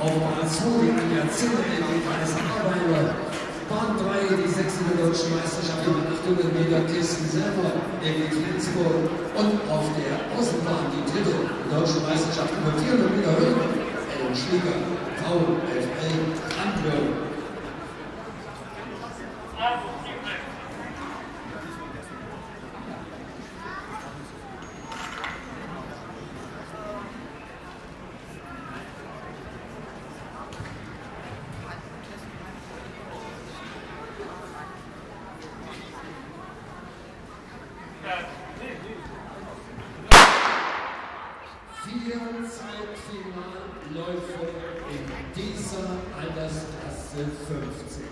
2 die Anja Zimmer, die Kaiser Arbeiter. Bahn 3 die sächsische deutsche Meisterschaft über 800 Meter Kirsten selber, Emily Flensburg. Und auf der Außenbahn die dritte deutsche Meisterschaft über 400 Meter Höhe. Ellen Schlieger, VfL Antwerpen. Vier Zeitfinalläufe in dieser Altersklasse 15.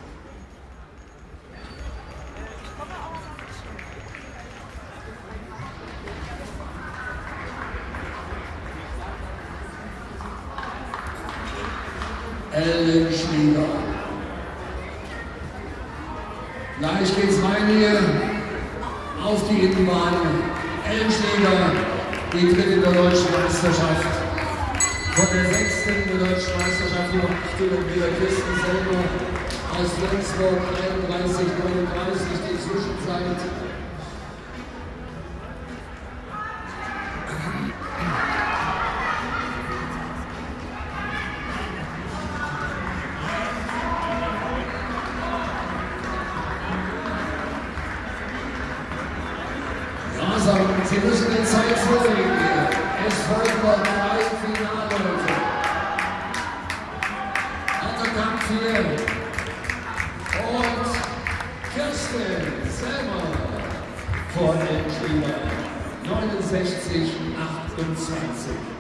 Ellen Schlieger. Gleich geht's rein hier auf die Innenbahn. Ellen Schläger, die dritte der deutschen Meisterschaft. Von der sechsten deutschen Meisterschaft über 800 Meter Kirsten selber aus Flensburg 31, 39 die Zwischenzeit. Sie müssen die Zeit vorlegen hier. Es folgen noch drei Finalläufe. Kampf hier. Und Kirsten selber vor den Schülern. 69, 28.